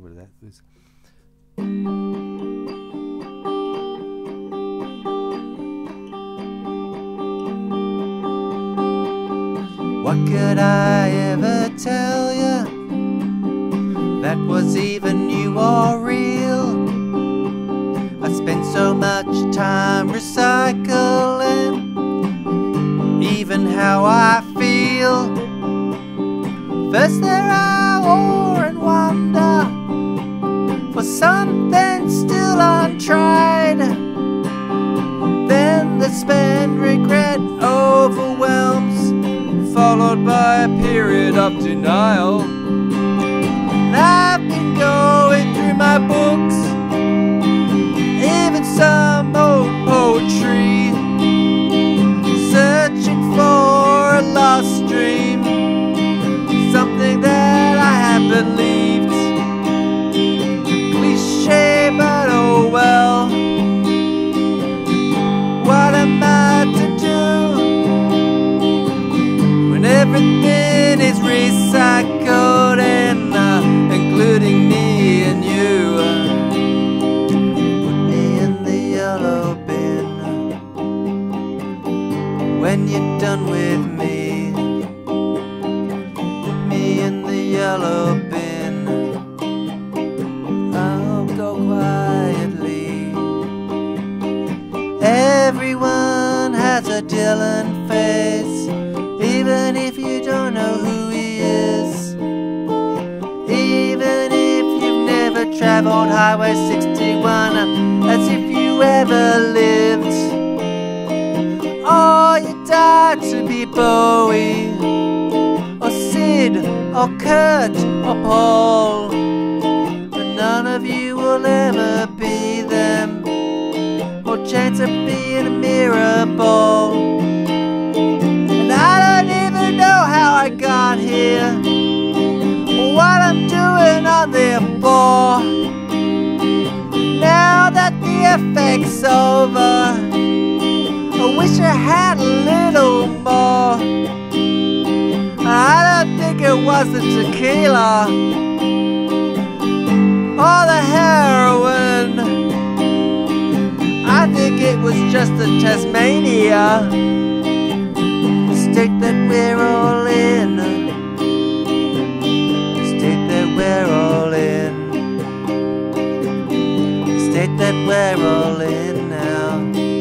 what was. Could I ever tell you that was even new or real? I spent so much time recycling even how I feel. First there I war Spent regret overwhelms followed by a period of denial. And I've been going through my books, everything is recycled and uh, including me and you. Put me in the yellow bin when you're done with me. Put me in the yellow bin. I'll go quietly. Everyone has a Dylan face, even if you don't know who he is. Even if you've never traveled Highway 61 as if you ever lived. Or you died to be Bowie, or Sid, or Kurt, or Paul. But none of you will ever be them or chance of being a ball. There for. Now that the effect's over, I wish I had a little more. I don't think it was the tequila or the heroin. I think it was just the Tasmania state that we're all that we're all in now.